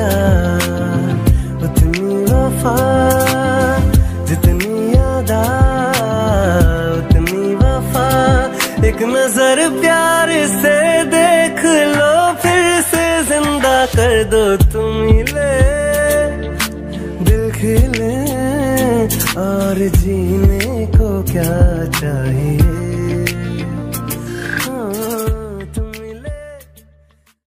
प्यार उतनी वफा, जितनी यादा उतनी वफा। एक नज़र प्यार से देख लो, फिर से ज़िंदा कर दो तुम ले। दिल खिले और जीने को क्या चाहिए?